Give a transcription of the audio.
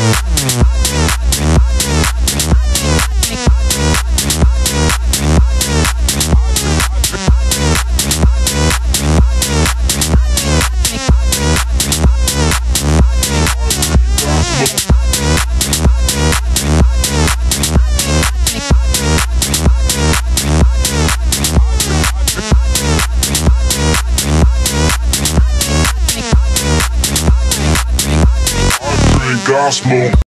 Smoke. Cosmo.